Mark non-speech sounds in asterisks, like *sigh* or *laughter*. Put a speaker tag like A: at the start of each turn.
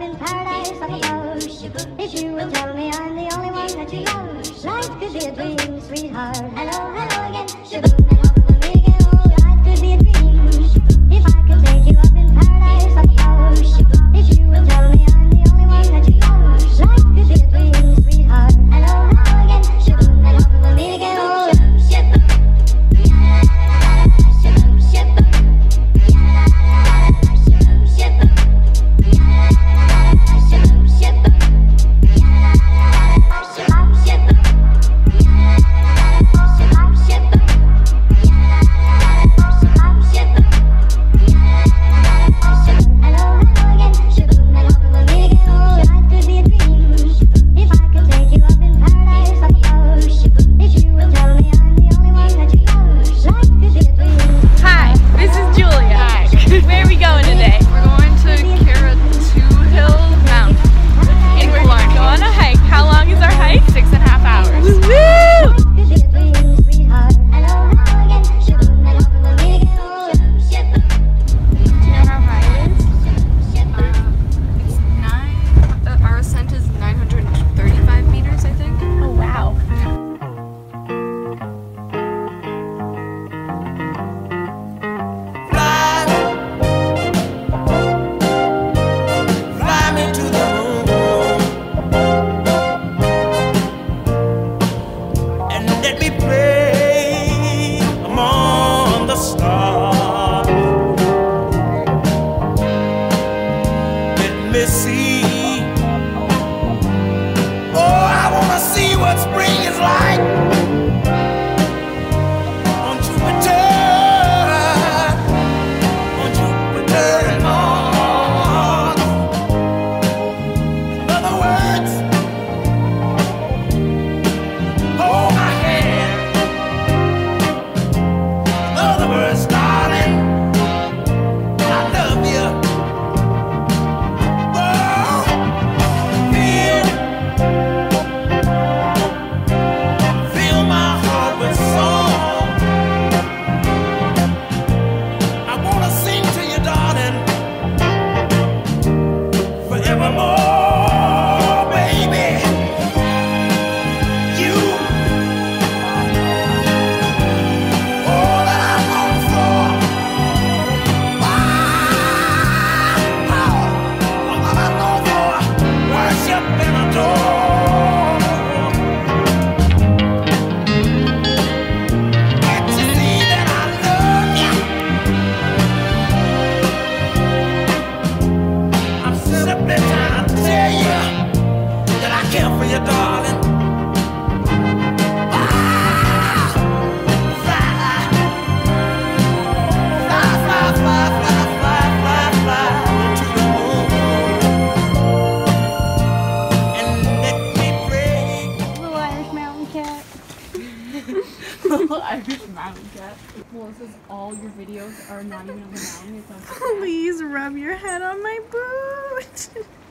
A: in paradise on the ocean If you will tell me I'm the only one that you love Life could be a dream, sweetheart. Hello, hello again, shaboom, hello me
B: see. Oh, I wanna see what spring is like. *laughs*
C: Irish mountain cat.
D: Well, this is all your videos are not even on the mountain.
C: Please rub your head on my boot. *laughs*